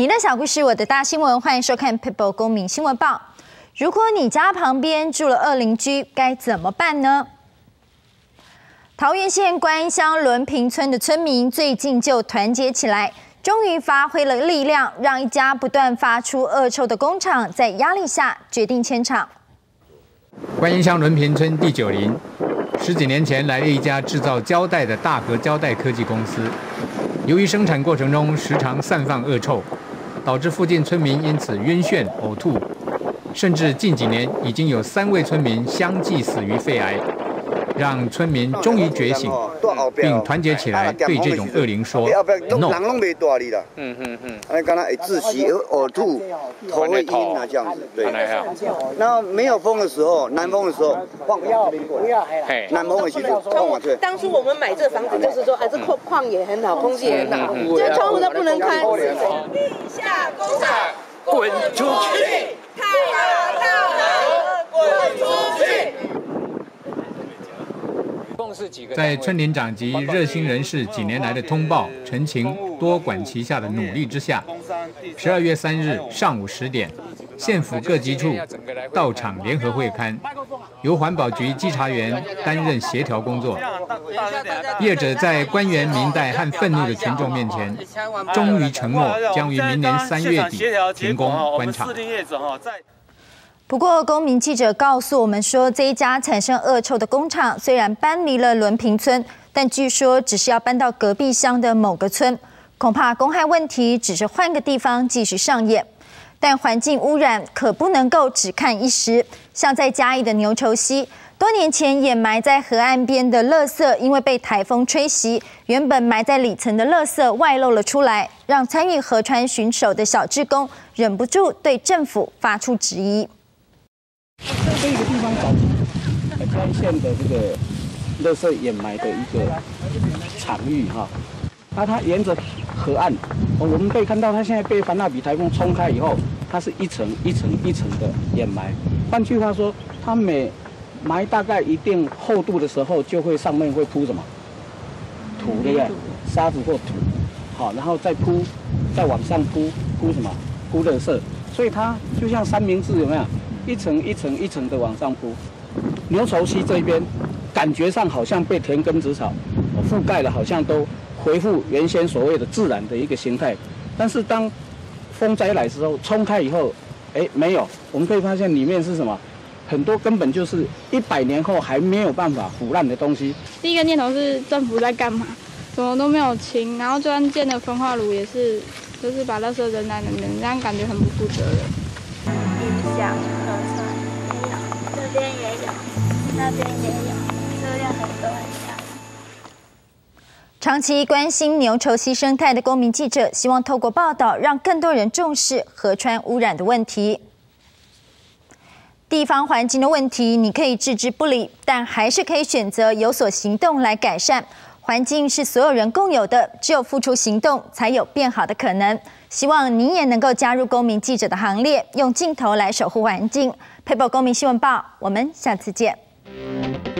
你的小故事，我的大新闻，欢迎收看《People 公民新闻报》。如果你家旁边住了恶邻居，该怎么办呢？桃园县观音乡伦平村的村民最近就团结起来，终于发挥了力量，让一家不断发出恶臭的工厂在压力下决定迁厂。观音乡伦平村第九邻，十几年前来了一家制造胶带的大和胶带科技公司。由于生产过程中时常散放恶臭，导致附近村民因此晕眩、呕吐，甚至近几年已经有三位村民相继死于肺癌。让村民终于觉醒，并团结起来对这种恶灵说 “no”。嗯嗯嗯，那刚才会窒息、呕吐、头会晕啊，这样子。对。那没有风的时候，南风的时候放往这边过来。南风的时候放往这。当初我们买这房子就是说，啊，这旷旷野很好，空气也很好，这窗户都不能开。地下工厂滚出去！太阳到了，滚出去！在村里长及热心人士几年来的通报、陈情、多管齐下的努力之下，十二月三日上午十点，县府各级处到场联合会勘，由环保局稽查员担任协调工作。业者在官员明代和愤怒的群众面前，终于承诺将于明年三月底停工关厂。不过，公民记者告诉我们说，这一家产生恶臭的工厂虽然搬离了伦平村，但据说只是要搬到隔壁乡的某个村，恐怕公害问题只是换个地方继续上演。但环境污染可不能够只看一时，像在嘉义的牛稠溪，多年前掩埋在河岸边的垃圾，因为被台风吹袭，原本埋在里层的垃圾外露了出来，让参与河川巡守的小志工忍不住对政府发出质疑。这个地方早期嘉义县的这个垃圾掩埋的一个场域哈，那它沿着河岸，哦我们可以看到它现在被凡纳比台风冲开以后，它是一层一层一层的掩埋。换句话说，它每埋大概一定厚度的时候，就会上面会铺什么土对不对？沙子或土，好，然后再铺，再往上铺铺什么？铺垃圾。所以它就像三明治，有没有？一层一层一层的往上铺，牛稠溪这边感觉上好像被田根植草覆盖了，好像都恢复原先所谓的自然的一个形态。但是当风灾来之后，冲开以后，哎，没有，我们可以发现里面是什么？很多根本就是一百年后还没有办法腐烂的东西。第一个念头是政府在干嘛？什么都没有清，然后就算建的焚化炉也是，就是把垃圾扔在那边，这样感觉很不负责任。影响长期关心牛稠溪生态的公民记者，希望透过报道，让更多人重视河川污染的问题。地方环境的问题，你可以置之不理，但还是可以选择有所行动来改善。环境是所有人共有的，只有付出行动，才有变好的可能。希望你也能够加入公民记者的行列，用镜头来守护环境。配报公民新闻报，我们下次见。Thank you.